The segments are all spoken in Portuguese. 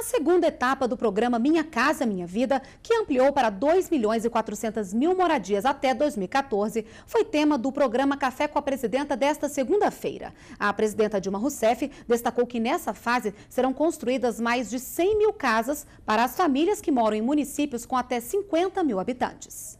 A segunda etapa do programa Minha Casa Minha Vida, que ampliou para 2 milhões e 400 mil moradias até 2014, foi tema do programa Café com a Presidenta desta segunda-feira. A presidenta Dilma Rousseff destacou que nessa fase serão construídas mais de 100 mil casas para as famílias que moram em municípios com até 50 mil habitantes.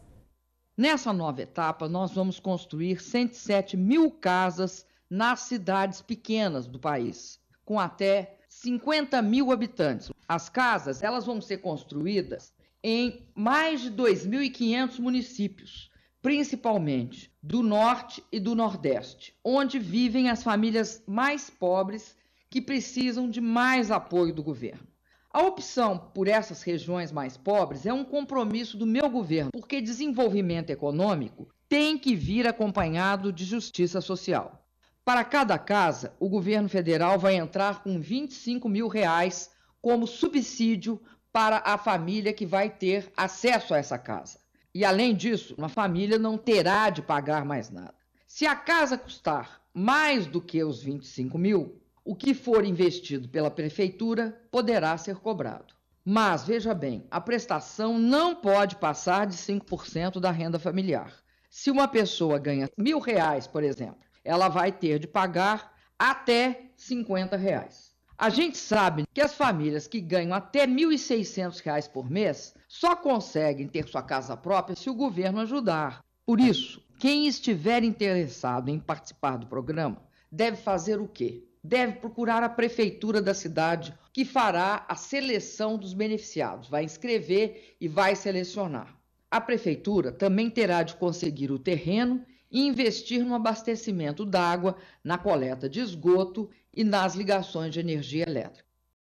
Nessa nova etapa, nós vamos construir 107 mil casas nas cidades pequenas do país, com até 50 mil habitantes. As casas elas vão ser construídas em mais de 2.500 municípios, principalmente do norte e do nordeste, onde vivem as famílias mais pobres que precisam de mais apoio do governo. A opção por essas regiões mais pobres é um compromisso do meu governo, porque desenvolvimento econômico tem que vir acompanhado de justiça social. Para cada casa, o governo federal vai entrar com 25 mil reais como subsídio para a família que vai ter acesso a essa casa. E além disso, uma família não terá de pagar mais nada. Se a casa custar mais do que os 25 mil, o que for investido pela prefeitura poderá ser cobrado. Mas veja bem, a prestação não pode passar de 5% da renda familiar. Se uma pessoa ganha mil reais, por exemplo, ela vai ter de pagar até 50 reais. A gente sabe que as famílias que ganham até R$ 1.600 por mês só conseguem ter sua casa própria se o governo ajudar. Por isso, quem estiver interessado em participar do programa deve fazer o quê? Deve procurar a prefeitura da cidade, que fará a seleção dos beneficiados, vai inscrever e vai selecionar. A prefeitura também terá de conseguir o terreno investir no abastecimento d'água, na coleta de esgoto e nas ligações de energia elétrica.